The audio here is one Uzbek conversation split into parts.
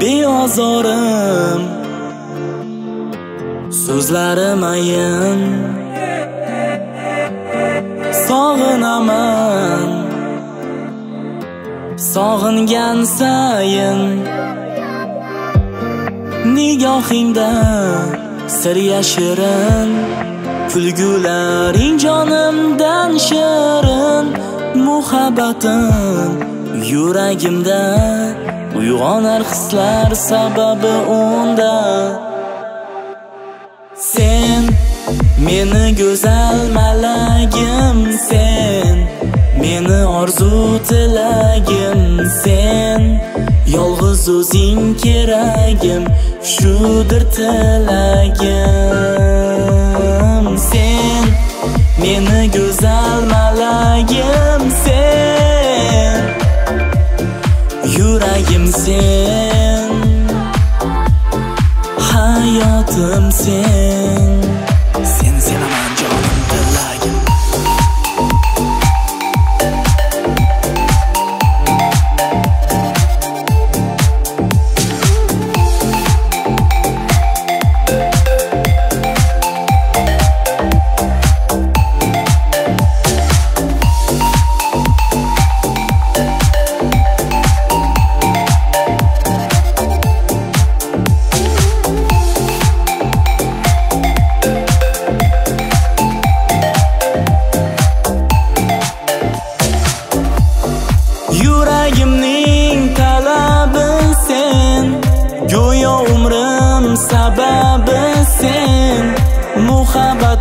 beozorim so'zlarim ayin. Sog'inaman sog'ingan sayin. Nigohingda sir yashirin kulgularing jonimdan shirin. Muhabbatim yuragimda uyg'onar hislar sababi unda. Sen meni go'zal malagim sen meni orzu tilagim sen yolg'iz o'zing keragim shudir tilagim. Yuragim sen hayotim sen.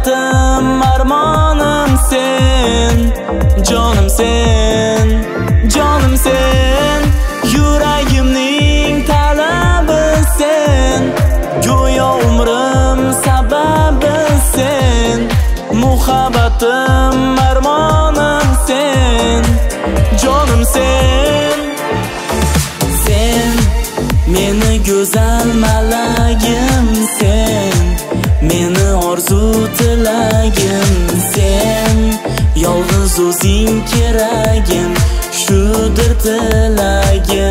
hayotim armonim sen jonim sen jonim sen. Yuragimning talabi sen go'yo umrim sababi sen. Muhabbatim armonim sen jonim sen. Sen meni go'zal malagim sen. meni orzu tilagim sen yolg'iz o'zing keragim shudir tilagim